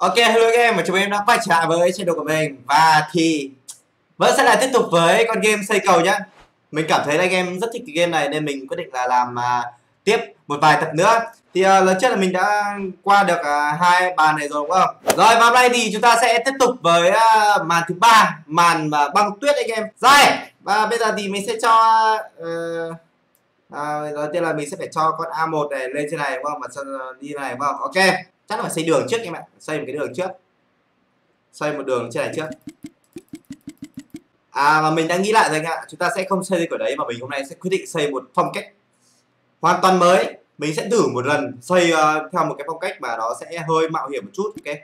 Ok, hello các em và chúng em đã quay trở lại với channel của mình Và thì vẫn sẽ là tiếp tục với con game xây cầu nhá Mình cảm thấy là anh em rất thích cái game này nên mình quyết định là làm uh, tiếp một vài tập nữa Thì uh, lần trước là mình đã qua được uh, hai bàn này rồi đúng không? Rồi và hôm nay thì chúng ta sẽ tiếp tục với uh, màn thứ ba Màn uh, băng tuyết anh em Rồi, và bây giờ thì mình sẽ cho uh, À, đầu tiên là mình sẽ phải cho con A1 này lên trên này đúng không? Và đi này đúng không? Ok chắc là phải xây đường trước em ạ. Xây một cái đường trước. Xây một đường trên này trước. À mà mình đang nghĩ lại rồi anh ạ. Chúng ta sẽ không xây cái đấy mà mình hôm nay sẽ quyết định xây một phong cách hoàn toàn mới. Mình sẽ thử một lần xây uh, theo một cái phong cách mà nó sẽ hơi mạo hiểm một chút ok?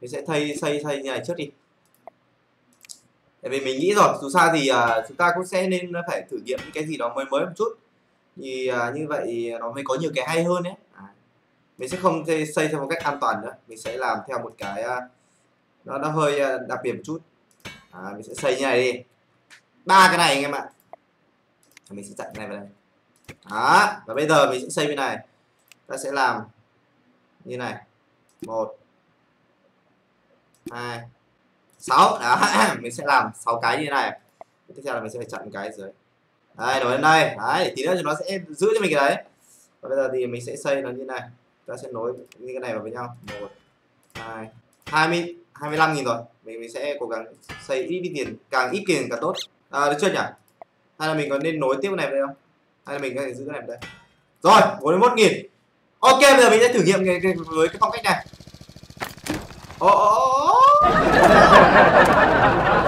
Mình sẽ xây xây xây như này trước đi. Tại vì mình nghĩ rồi dù sao thì uh, chúng ta cũng sẽ nên phải thử nghiệm cái gì đó mới mới một chút. Thì uh, như vậy nó mới có nhiều cái hay hơn đấy à mình sẽ không xây theo một cách an toàn nữa. Mình sẽ làm theo một cái à, nó nó hơi à, đặc biệt một chút. À, mình sẽ xây như này đi. Ba cái này anh em ạ. Mình sẽ chặn cái này vào đây. Đó và bây giờ mình sẽ xây bên này. Ta sẽ làm như này. Một hai sáu. Đó mình sẽ làm sáu cái như thế này. Tiếp theo là mình sẽ phải chặn cái dưới. Đây đổi lên đây. Đấy tí nữa thì nó sẽ giữ cho mình cái đấy. Và bây giờ thì mình sẽ xây nó như này ta sẽ nối như cái này vào với nhau. Một hai hai mươi hai mươi lăm nghìn rồi. Mình mình sẽ cố gắng xây ít đi tiền càng ít tiền càng tốt. À, được chưa nhỉ? Hay là mình có nên nối tiếp cái này vào đây không? Hay là mình có thể giữ cái này vào đây? Rồi bốn mươi một nghìn. Ok bây giờ mình sẽ thử nghiệm cái, cái, với cái phong cách này. Ô ô ô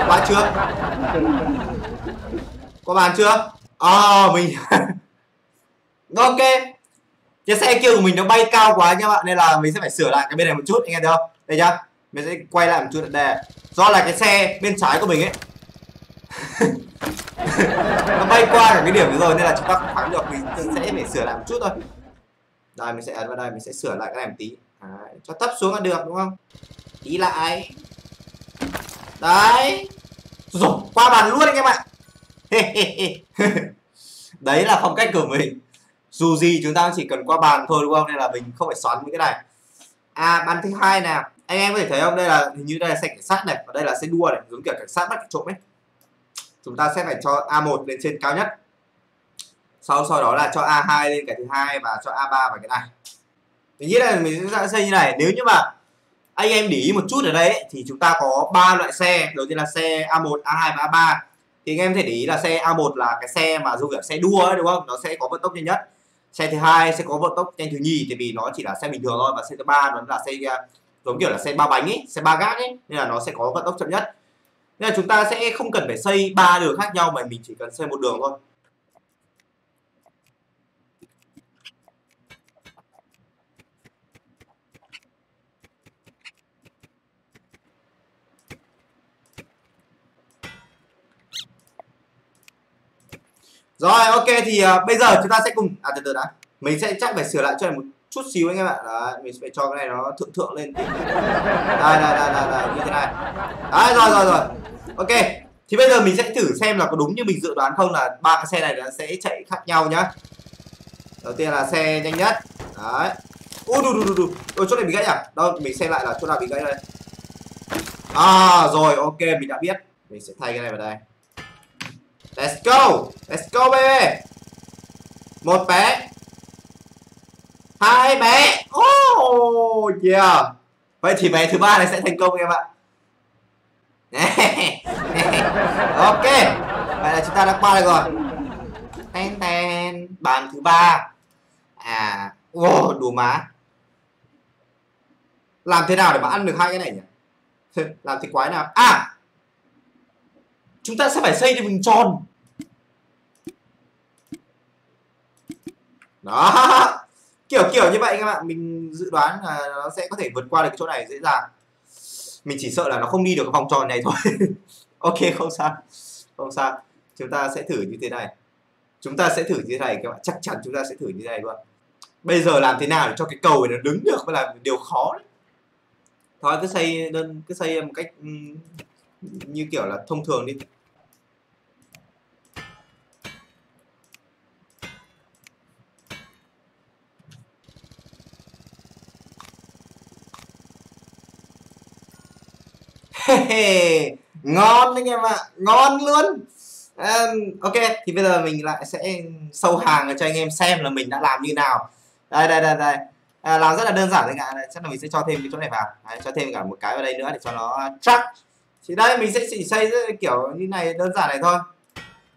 quá chưa? Có bàn chưa? À mình ok cái xe kia của mình nó bay cao quá nha bạn nên là mình sẽ phải sửa lại cái bên này một chút anh em thấy không? Đây nhá mình sẽ quay lại một chút đây do là cái xe bên trái của mình ấy. Nó bay qua cả cái điểm đấy rồi nên là chúng ta không thắng được. Mình sẽ phải sửa lại một chút thôi. Đây mình sẽ ấn vào đây mình sẽ sửa lại cái này một tí. À, cho thấp xuống là được đúng không? Tí lại. Đấy. Rồi qua bàn luôn anh em ạ. Đấy là phong cách của mình dù gì chúng ta chỉ cần qua bàn thôi đúng không? Nên là mình không phải xoắn những cái này. À bàn thứ hai nào anh em có thể thấy không? Đây là hình như đây là xe cảnh sát này và đây là xe đua này giống kiểu cảnh sát bắt trộm ấy. Chúng ta sẽ phải cho A1 lên trên cao nhất. Sau sau đó là cho A2 lên cái thứ hai và cho A3 vào cái này. Mình nghĩ là mình sẽ xây như này. Nếu như mà anh em để ý một chút ở đây ấy, thì chúng ta có ba loại xe. Đầu tiên là xe A1 A2 và A3 thì anh em thể để ý là xe A1 là cái xe mà dù kiểu xe đua ấy đúng không? Nó sẽ có vận tốc nhanh nhất xe thứ hai sẽ có vận tốc nhanh thứ nhì, tại vì nó chỉ là xe bình thường thôi, và xe thứ ba nó là xe à, giống kiểu là xe ba bánh ấy, xe ba gác ấy, nên là nó sẽ có vận tốc chậm nhất. Nên là chúng ta sẽ không cần phải xây ba đường khác nhau mà mình chỉ cần xây một đường thôi. Rồi ok thì uh, bây giờ chúng ta sẽ cùng à từ từ đã. Mình sẽ chắc phải sửa lại cho em một chút xíu anh em ạ. Đấy mình sẽ phải cho cái này nó thượng thượng lên. Đây đây đây đây, đây như thế này. Đấy rồi rồi rồi. Ok thì bây giờ mình sẽ thử xem là có đúng như mình dự đoán không là ba cái xe này nó sẽ chạy khác nhau nhá. Đầu tiên là xe nhanh nhất. Đấy. Ui đù đù đù đù Ôi, chỗ này bị gãy à? Đâu mình xem lại là chỗ nào bị gãy đây. À rồi ok mình đã biết. Mình sẽ thay cái này vào đây. Let's go. Let's go, baby. Một bé. Hai bé. Oh yeah. Vậy thì bé thứ ba này sẽ thành công em ạ. Ok. Vậy là chúng ta đã qua được rồi. Ten ten. Bàn thứ ba. À wow, đủ má. Làm thế nào để mà ăn được hai cái này nhỉ? Làm thì quái nào? À chúng ta sẽ phải xây cho mình tròn. Đó. Kiểu kiểu như vậy các bạn. Mình dự đoán là nó sẽ có thể vượt qua được cái chỗ này dễ dàng. Mình chỉ sợ là nó không đi được vòng tròn này thôi. Ok, không sao. Không sao. Chúng ta sẽ thử như thế này. Chúng ta sẽ thử như thế này các bạn. Chắc chắn chúng ta sẽ thử như thế này luôn. Bây giờ làm thế nào để cho cái cầu này nó đứng được mới là điều khó đấy. Thôi, cứ xây đơn cứ xây một cách như kiểu là thông thường đi. ngon anh em ạ ngon luôn. Um, ok thì bây giờ mình lại sẽ sâu hàng cho anh em xem là mình đã làm như nào. Đây đây đây đây. À, làm rất là đơn giản anh ạ. Chắc là mình sẽ cho thêm cái chỗ này vào. Đấy, cho thêm cả một cái vào đây nữa để cho nó chắc. Thì đây mình sẽ chỉ xây kiểu như này đơn giản này thôi.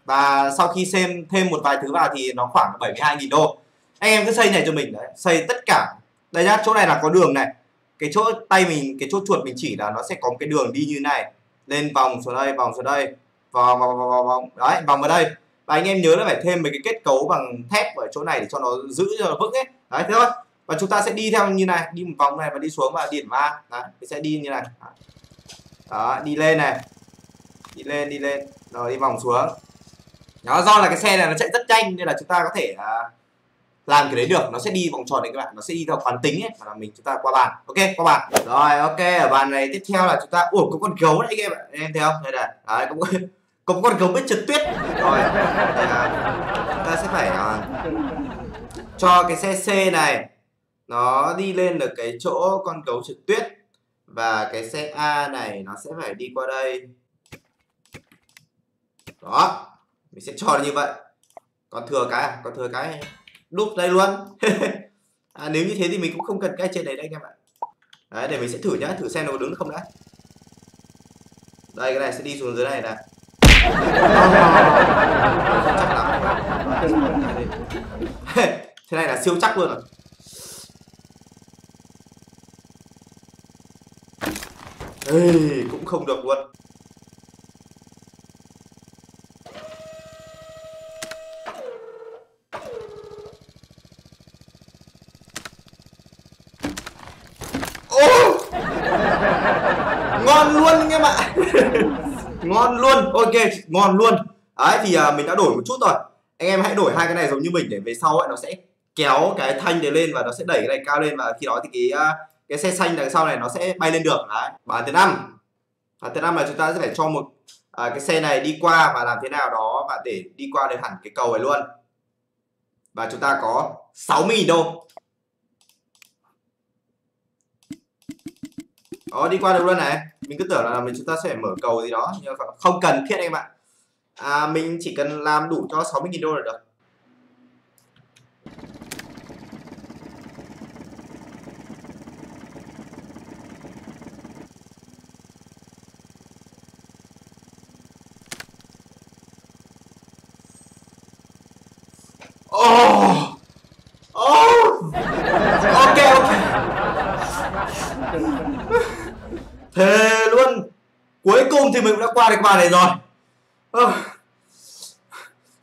Và sau khi xem thêm một vài thứ vào thì nó khoảng 72.000 đô. Anh em cứ xây này cho mình đấy. Xây tất cả. Đây nhá chỗ này là có đường này cái chỗ tay mình cái chỗ chuột mình chỉ là nó sẽ có một cái đường đi như này. Lên vòng xuống đây vòng xuống đây vòng vòng vòng vòng, vòng. đấy vòng vào đây. Và anh em nhớ là phải thêm mấy cái kết cấu bằng thép ở chỗ này để cho nó giữ cho nó vững ấy. Đấy thế thôi. Và chúng ta sẽ đi theo như này đi một vòng này và đi xuống và điểm a đấy sẽ đi như này. Đó đi lên này. Đi lên đi lên. Rồi đi vòng xuống. Đó do là cái xe này nó chạy rất nhanh nên là chúng ta có thể uh, làm cái đấy được nó sẽ đi vòng tròn đấy các bạn nó sẽ đi theo quán tính ấy là mình chúng ta qua bàn. Ok qua bàn. Rồi ok ở bàn này tiếp theo là chúng ta ủa có con gấu đấy các bạn em thấy không? Đây là đấy cũng có một con gấu biết trượt tuyết. Rồi chúng ta sẽ phải uh, cho cái xe C này nó đi lên được cái chỗ con gấu trượt tuyết. Và cái xe A này nó sẽ phải đi qua đây. Đó mình sẽ cho như vậy. Còn thừa cái à, còn thừa cái đúc đây luôn. À, nếu như thế thì mình cũng không cần cái trên này đây anh em ạ. Đấy để mình sẽ thử nhá thử xem nó có đứng không đã. Đây cái này sẽ đi xuống dưới này nè thế này là siêu chắc luôn rồi. Ê, cũng không được luôn. Ngon luôn anh em ạ. Ngon luôn. Ok ngon luôn. Đấy thì uh, mình đã đổi một chút rồi. Anh em hãy đổi hai cái này giống như mình để về sau ấy nó sẽ kéo cái thanh này lên và nó sẽ đẩy cái này cao lên và khi đó thì cái uh, cái xe xanh đằng sau này nó sẽ bay lên được. Đấy bàn thứ năm. Bàn thứ năm là chúng ta sẽ phải cho một à, cái xe này đi qua và làm thế nào đó và để đi qua được hẳn cái cầu này luôn. Và chúng ta có 60.000 đô. Đó đi qua được luôn này mình cứ tưởng là mình chúng ta sẽ mở cầu gì đó nhưng mà không cần thiết em ạ à, mình chỉ cần làm đủ cho 60.000 đô là được Oh! Oh! Ok ok. Thề luôn. Cuối cùng thì mình đã qua được cái bàn này rồi. Oh.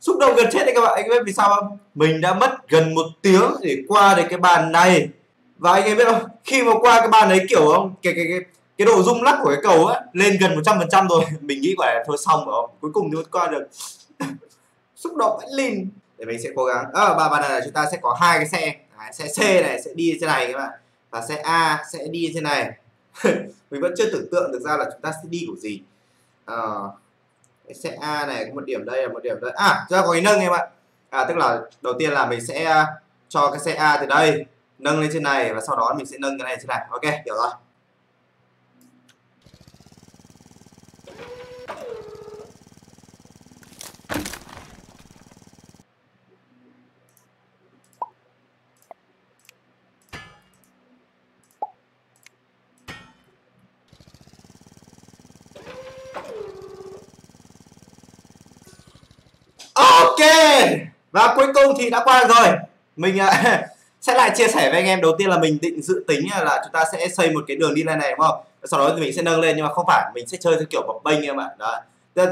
Xúc động gần chết đấy các bạn. Anh biết vì sao không? Mình đã mất gần một tiếng để qua được cái bàn này. Và anh em biết không? Khi mà qua cái bàn đấy kiểu không? Cái cái cái cái độ rung lắc của cái cầu á lên gần 100% rồi. Mình nghĩ quả thôi xong rồi. Cuối cùng thì qua được. Xúc động vẫn lìn để mình sẽ cố gắng ở à, ba bàn này là chúng ta sẽ có hai cái xe Đấy, xe C này sẽ đi trên này các bạn và xe A sẽ đi trên này mình vẫn chưa tưởng tượng được ra là chúng ta sẽ đi của gì à, cái xe A này có một điểm đây là một điểm đây. À ra có cái nâng em ạ. À tức là đầu tiên là mình sẽ à, cho cái xe A từ đây nâng lên trên này và sau đó mình sẽ nâng cái này trên này. Ok hiểu rồi ok và cuối cùng thì đã qua được rồi. Mình à, sẽ lại chia sẻ với anh em. Đầu tiên là mình định dự tính là chúng ta sẽ xây một cái đường đi lên này, đúng không? Sau đó thì mình sẽ nâng lên, nhưng mà không phải. Mình sẽ chơi theo kiểu bập bênh em ạ. Đó.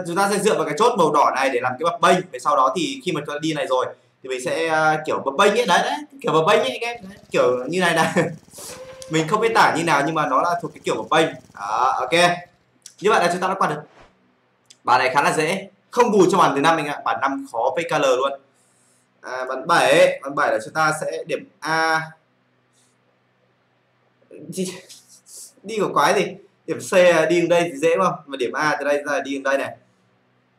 Chúng ta sẽ dựa vào cái chốt màu đỏ này để làm cái bập bênh. Và sau đó thì khi mà chúng ta đi này rồi, thì mình sẽ à, kiểu bập bênh ấy. Đấy đấy. Kiểu bập bênh ấy em. Kiểu như này này. Mình không biết tả như nào, nhưng mà nó là thuộc cái kiểu bập bênh. Đó, ok. Như vậy là chúng ta đã qua được. Bài này khá là dễ. Không bù cho bàn thứ năm anh ạ. Bản năm khó PKL luôn à, bản 7 bản 7 là chúng ta sẽ điểm A. Đi, đi của quái gì? Điểm C đi đến đây thì dễ không mà điểm A từ đây ra đi đến đây này.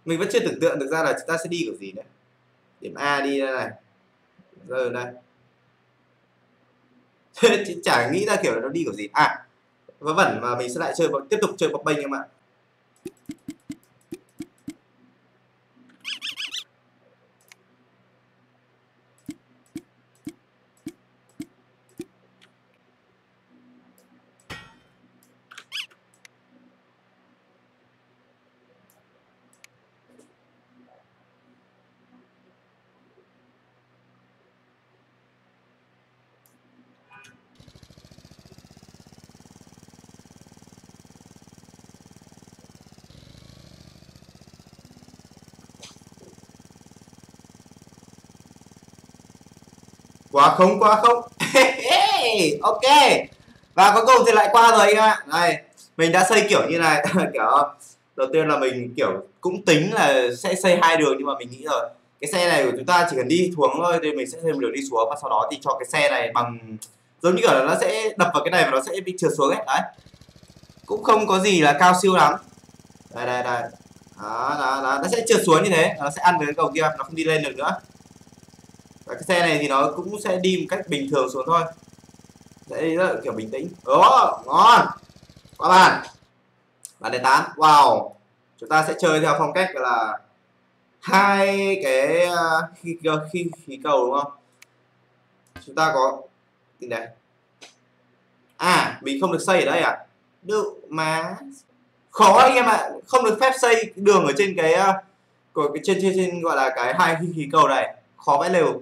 Mình vẫn chưa tưởng tượng được ra là chúng ta sẽ đi kiểu gì nữa. Điểm A đi đây này. Rồi đây. Chả nghĩ ra kiểu là nó đi kiểu gì. À vớ vẩn mà mình sẽ lại chơi tiếp tục chơi bọc bênh em ạ. Quá không quá không ok. Và cuối cùng thì lại qua rồi anh ạ. Này mình đã xây kiểu như này kiểu đầu tiên là mình kiểu cũng tính là sẽ xây hai đường nhưng mà mình nghĩ rồi. Cái xe này của chúng ta chỉ cần đi xuống thôi thì mình sẽ thêm đường đi xuống. Và sau đó thì cho cái xe này bằng giống như kiểu là nó sẽ đập vào cái này và nó sẽ bị trượt xuống ấy. Đấy. Cũng không có gì là cao siêu lắm. Đây đây đây. Đó, đó, đó. nó sẽ trượt xuống như thế. Nó sẽ ăn với cái cầu kia nó không đi lên được nữa cái xe này thì nó cũng sẽ đi một cách bình thường xuống thôi. Sẽ đi rất là kiểu bình tĩnh. Đó ngon. Qua bàn. Bàn đề tám wow. Chúng ta sẽ chơi theo phong cách là hai cái ờ, khí khí khí cầu đúng không? Chúng ta có nhìn đây. À mình không được xây ở đây à? Được mà khó anh em ạ. Không được phép xây đường ở trên cái à, của cái trên trên trên gọi là cái hai khí cầu này. Khó vãi lều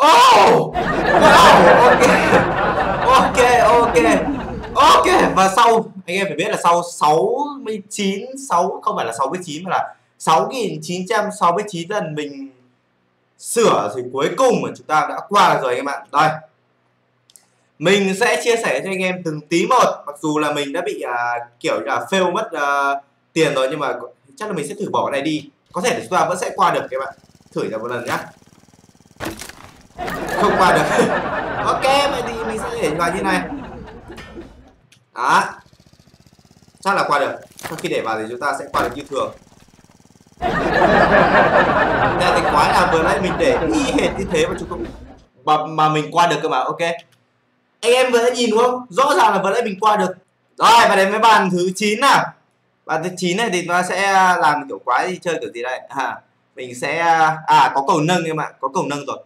Oh! Wow! Ok. Ok, ok. Ok, và sau anh em phải biết là sau 69 6 không phải là 69 mà là 6969 lần mình sửa thì cuối cùng mà chúng ta đã qua rồi anh em ạ. Đây. Mình sẽ chia sẻ cho anh em từng tí một mặc dù là mình đã bị à, kiểu là fail mất à, tiền rồi nhưng mà chắc là mình sẽ thử bỏ cái này đi. Có thể chúng ta vẫn sẽ qua được các bạn. Thử lại một lần nhá không qua được ok vậy thì mình sẽ để vào như này đó. Chắc là qua được. Sau khi để vào thì chúng ta sẽ qua được như thường. Nghe thì quái là vừa nãy mình để y hệt như thế mà chúng cũng mà, mà mình qua được cơ mà ok. Anh em vừa nãy nhìn đúng không? Rõ ràng là vừa nãy mình qua được. Rồi và đến với bàn thứ 9 nào. Bàn thứ 9 này thì nó sẽ làm kiểu quái gì chơi kiểu gì đây? À, mình sẽ à có cầu nâng em ạ có cầu nâng rồi.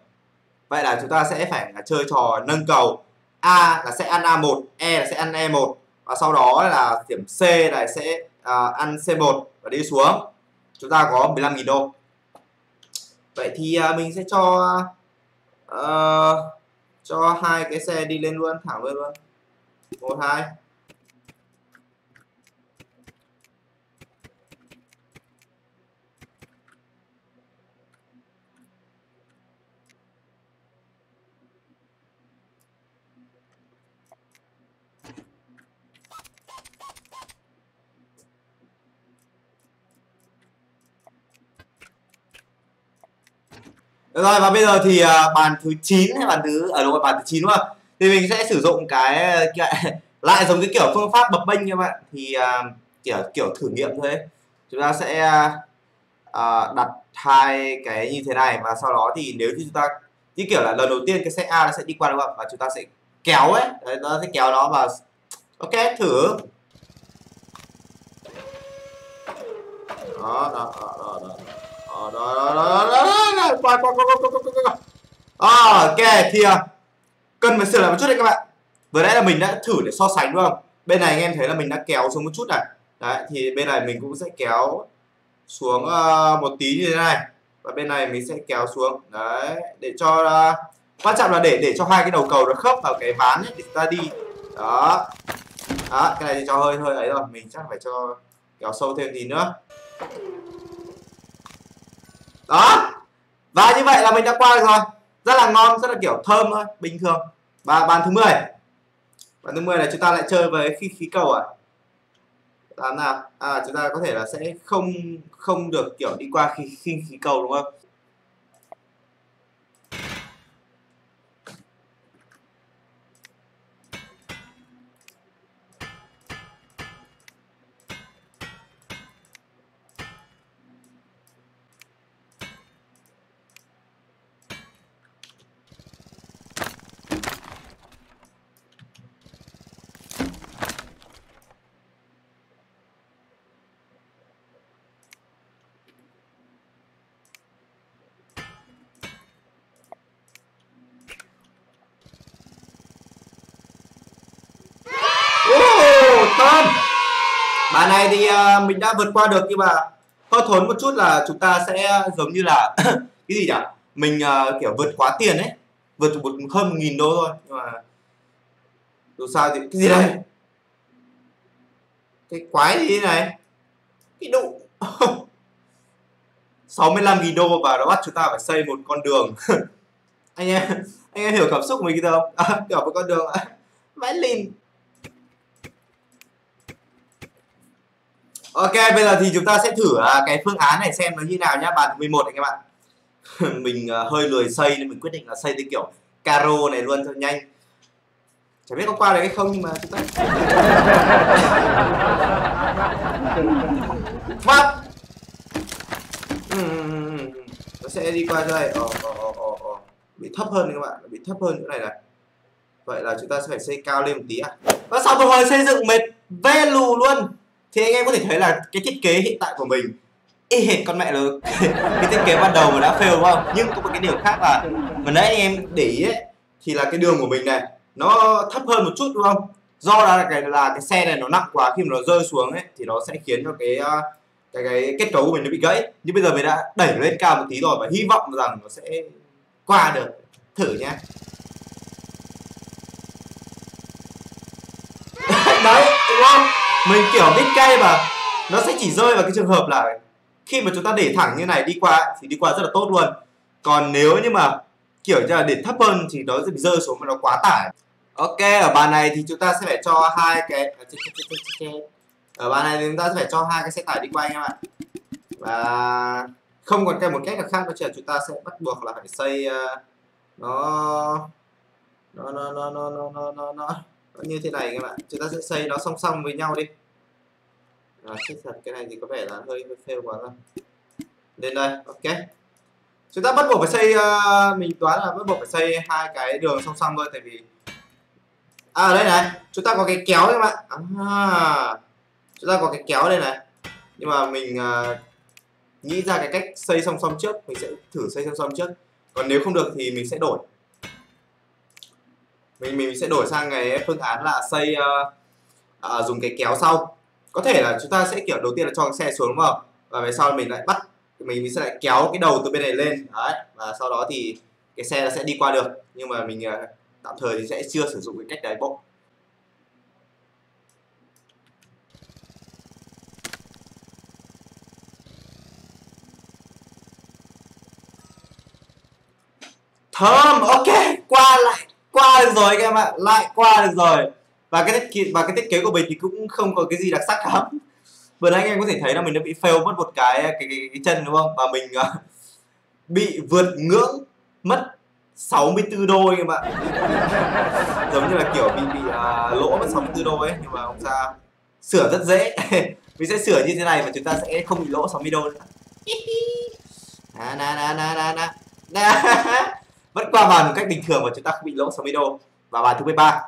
Vậy là chúng ta sẽ phải là chơi trò nâng cầu. A là sẽ ăn A1 E là sẽ ăn E1 và sau đó là điểm C này sẽ à, ăn C1 và đi xuống. Chúng ta có 15.000 đô. Vậy thì à, mình sẽ cho à, cho hai cái xe đi lên luôn thẳng lên luôn. Một hai. Được rồi và bây giờ thì à, bàn thứ 9 hay bàn thứ à, ở đâu bàn thứ 9 đúng không? Thì mình sẽ sử dụng cái, lại giống cái kiểu phương pháp bập bênh các bạn thì uh, kiểu kiểu thử nghiệm thôi ấy. Chúng ta sẽ uh, đặt hai cái như thế này và sau đó thì nếu như chúng ta như kiểu là lần đầu tiên cái set A nó sẽ đi qua đúng không? Và chúng ta sẽ kéo ấy, Đấy, nó sẽ kéo nó vào ok thử đó đó đó đó, đó đó đó đó đó qua qua qua qua qua qua qua ok thì cần phải sửa lại một chút đấy các bạn vừa nãy là mình đã thử để so sánh đúng không bên này anh em thấy là mình đã kéo xuống một chút này đấy thì bên này mình cũng sẽ kéo xuống uh, một tí như thế này và bên này mình sẽ kéo xuống đấy để cho uh, quan trọng là để để cho hai cái đầu cầu nó khớp vào cái ván ấy, để ta đi đó đó cái này thì cho hơi hơi ấy rồi mình chắc phải cho kéo sâu thêm tí nữa đó và như vậy là mình đã qua được rồi rất là ngon rất là kiểu thơm thôi bình thường và bàn thứ 10 Bàn thứ 10 là chúng ta lại chơi với khí khí cầu à? Làm nào? À chúng ta có thể là sẽ không không được kiểu đi qua khí khí, khí cầu đúng không? Tom Bài này thì uh, mình đã vượt qua được nhưng mà hơi thốn một chút là chúng ta sẽ giống như là cái gì nhỉ? Mình uh, kiểu vượt quá tiền ấy vượt một hơn một nghìn đô thôi nhưng mà dù sao thì cái gì đây? Cái quái gì này? Cái đụ 65.000 đô và nó bắt chúng ta phải xây một con đường. Anh em anh em hiểu cảm xúc của mình không? À, kiểu một con đường vãi lìn. Ok, bây giờ thì chúng ta sẽ thử à, cái phương án này xem nó như nào nhá, bàn 11 anh các bạn. mình à, hơi lười xây nên mình quyết định là xây theo kiểu caro này luôn cho nhanh. Chả biết có qua được hay không nhưng mà chúng ta What? nó sẽ đi qua đây. Ồ ồ ồ ồ. Bị thấp hơn các bạn, bị thấp hơn chỗ này này. Vậy là chúng ta sẽ phải xây cao lên một tí à. Và sau một hồi xây dựng mệt ve lù luôn thì anh em có thể thấy là cái thiết kế hiện tại của mình y hệt con mẹ lớn. Cái thiết kế ban đầu mà đã fail đúng không? Nhưng có một cái điều khác là mà nãy anh em để ý ấy, thì là cái đường của mình này, nó thấp hơn một chút đúng không? Do là cái là cái xe này nó nặng quá, khi mà nó rơi xuống ấy, thì nó sẽ khiến cho cái ờ, cái cái kết cấu của mình nó bị gãy. Nhưng bây giờ mình đã đẩy lên cao một tí rồi và hy vọng rằng nó sẽ qua được. Thử nhé đấy đúng không mình kiểu biết cây mà. Nó sẽ chỉ rơi vào cái trường hợp là khi mà chúng ta để thẳng như này đi qua thì đi qua rất là tốt luôn. Còn nếu như mà kiểu như là để thấp hơn thì nó sẽ bị rơi xuống mà nó quá tải. Ok ở bàn này thì chúng ta sẽ phải cho hai cái ờ, ở bàn này thì chúng ta sẽ phải cho hai cái xe tải đi qua anh em ạ. Và không còn cái một cách nào khác nữa chỉ là chúng ta sẽ bắt buộc là phải xây uh, nó nó nó nó nó nó nó nó như thế này các bạn chúng ta sẽ xây nó song song với nhau đi. À, chết thật cái này thì có vẻ là hơi, hơi fail quá rồi. Lên đây ok. Chúng ta bắt buộc phải xây uh, mình đoán là bắt buộc phải xây hai cái đường song song thôi tại vì à ở đây này chúng ta có cái kéo các bạn. À, chúng ta có cái kéo đây này. Nhưng mà mình uh, nghĩ ra cái cách xây song song trước mình sẽ thử xây song song trước. Còn nếu không được thì mình sẽ đổi mình mình sẽ đổi sang cái phương án là xây uh, uh, dùng cái kéo sau. Có thể là chúng ta sẽ kiểu đầu tiên là cho cái xe xuống đúng không và về sau mình lại bắt mình, mình sẽ lại kéo cái đầu từ bên này lên. Đấy và sau đó thì cái xe nó sẽ đi qua được. Nhưng mà mình uh, tạm thời thì sẽ chưa sử dụng cái cách đấy bộ thơm! Ok qua lại qua được rồi các em ạ lại qua được rồi. Và cái thiết và cái thiết kế của mình thì cũng không có cái gì đặc sắc lắm. Vừa nãy anh em có thể thấy là mình đã bị fail mất một cái cái, cái, cái chân đúng không? Và mình uh, bị vượt ngưỡng mất 64 đô các bạn giống như là kiểu bị bị uh, lỗ mất 64 đô ấy nhưng mà không sao sửa rất dễ. Mình sẽ sửa như thế này và chúng ta sẽ không bị lỗ 60 đô nữa. Na na na na na. Na. vẫn qua bàn một cách bình thường và chúng ta không bị lỗ 60 đô và bài thứ 13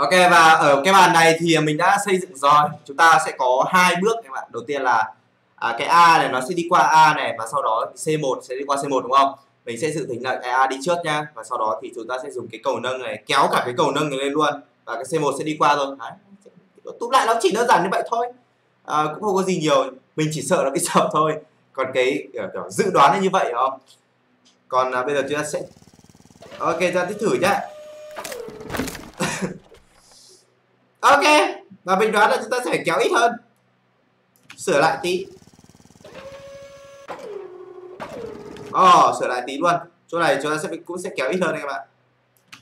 Ok và ở cái bàn này thì mình đã xây dựng rồi. Chúng ta sẽ có hai bước các bạn đầu tiên là à, cái A này nó sẽ đi qua A này và sau đó C1 sẽ đi qua C1 đúng không? Mình sẽ dự tính là cái A đi trước nha và sau đó thì chúng ta sẽ dùng cái cầu nâng này kéo cả cái cầu nâng này lên luôn. Và cái C1 sẽ đi qua rồi. Đấy. tóm lại nó chỉ đơn giản như vậy thôi. À, cũng không có gì nhiều. Mình chỉ sợ là cái sập thôi. Còn cái kiểu, kiểu dự đoán là như vậy không? Còn à, bây giờ chúng ta sẽ ok chúng ta thử nhá. Ok và mình đoán là chúng ta sẽ kéo ít hơn. Sửa lại tí. Ồ, oh, sửa lại tí luôn. Chỗ này chúng ta sẽ cũng sẽ kéo ít hơn đây em bạn.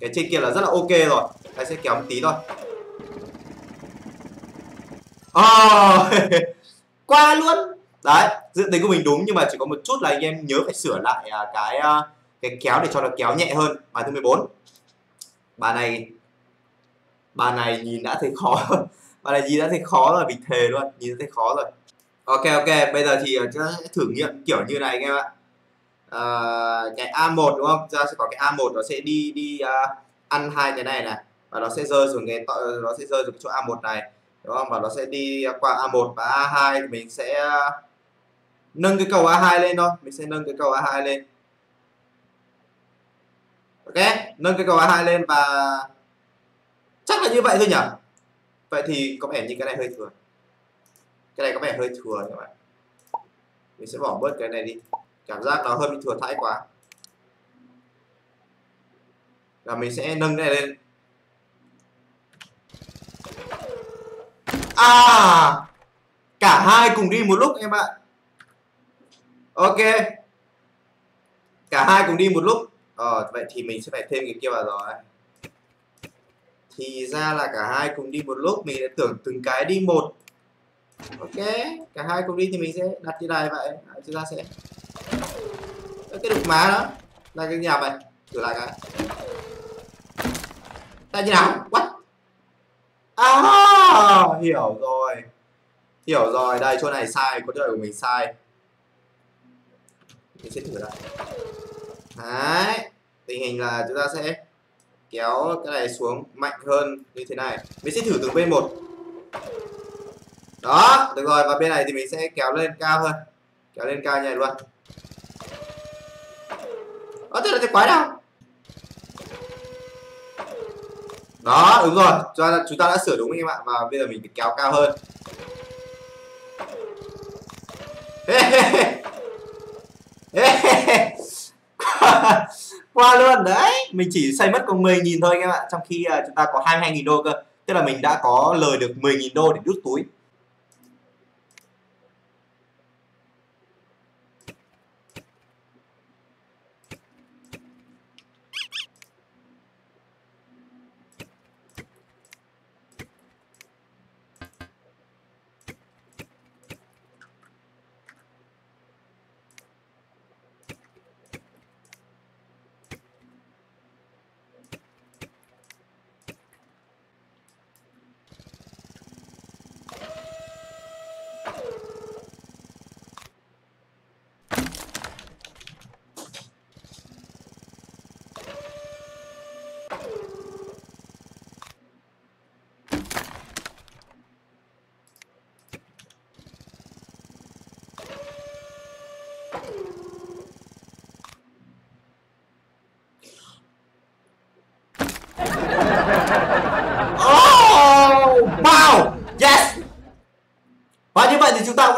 Cái trên kia là rất là ok rồi. Ta sẽ kéo một tí thôi. Oh, qua luôn. Đấy dự tính của mình đúng nhưng mà chỉ có một chút là anh em nhớ phải sửa lại à, cái à, cái kéo để cho nó kéo nhẹ hơn. Bài thứ 14 bài này bài này nhìn đã thấy khó. Bài này nhìn đã thấy khó rồi mình thề luôn nhìn đã thấy khó rồi. Ok ok bây giờ thì ờ, chúng ta sẽ thử nghiệm kiểu như này anh em ạ. À, cái A1 đúng không? Ra sẽ có cái A1 nó sẽ đi đi uh, ăn hai cái này này và nó sẽ rơi xuống cái nó sẽ rơi xuống cái chỗ A1 này đúng không? Và nó sẽ đi qua A1 và A2 thì mình sẽ nâng cái cầu A2 lên thôi. Mình sẽ nâng cái cầu A2 lên. Ok nâng cái cầu A2 lên và chắc là như vậy thôi nhỉ? Vậy thì có vẻ như cái này hơi thừa. Cái này có vẻ hơi thừa các bạn? Mình sẽ bỏ bớt cái này đi. Cảm giác nó hơi bị thừa thãi quá. Và mình sẽ nâng cái này lên. À! Cả hai cùng đi một lúc em ạ. Ok. Cả hai cùng đi một lúc. Ờ vậy thì mình sẽ phải thêm cái kia vào rồi thì ra là cả hai cùng đi một lúc, mình đã tưởng từng cái đi một. Ok, cả hai cùng đi thì mình sẽ đặt như này vậy. Chúng ta sẽ cái đục má đó. Là cái nhà vậy, thử lại cái. Tại như nào what? À hiểu rồi. Hiểu rồi, đây, chỗ này sai có chỗ của mình sai. Mình sẽ thử lại. Đấy, tình hình là chúng ta sẽ kéo cái này xuống mạnh hơn như thế này. Mình sẽ thử từ bên một. Đó được rồi và bên này thì mình sẽ kéo lên cao hơn. Kéo lên cao như này luôn. Đó thế là cái quái nào? Đó đúng rồi. Cho, chúng ta đã sửa đúng anh em ạ và bây giờ mình kéo cao hơn qua luôn đấy. Mình chỉ xây mất có 10 nghìn thôi anh em ạ trong khi uh, chúng ta có 22.000 đô cơ. Tức là mình đã có lời được 10.000 đô để đút túi.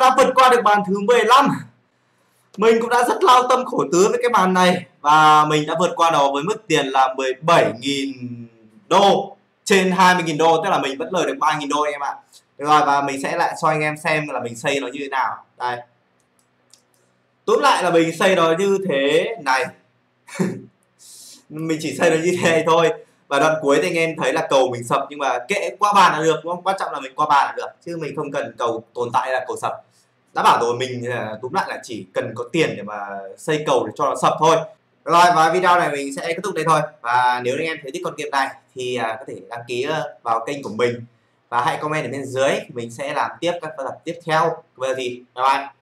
Đã vượt qua được bàn thứ 15 mình cũng đã rất lao tâm khổ tứ với cái bàn này và mình đã vượt qua nó với mức tiền là 17.000 đô, trên 20.000 đô, tức là mình vẫn lời được 3.000 đô anh em ạ. Được rồi, và mình sẽ lại cho anh em xem là mình xây nó như thế nào. Đây. Tóm lại là mình xây nó như thế này. Mình chỉ xây nó như thế này thôi. Và đoạn cuối thì anh em thấy là cầu mình sập, nhưng mà kệ qua bàn là được, đúng không? Quan trọng là mình qua bàn là được, chứ mình không cần cầu tồn tại là cầu sập đã bảo rồi, mình à, túm lại là chỉ cần có tiền để mà xây cầu để cho nó sập thôi. Rồi, và video này mình sẽ kết thúc đây thôi. Và nếu anh em thấy thích con game này thì à, có thể đăng ký ờ, vào kênh của mình. Và hãy comment ở bên dưới, mình sẽ làm tiếp các tập tiếp theo. Bây giờ thì, bye bye.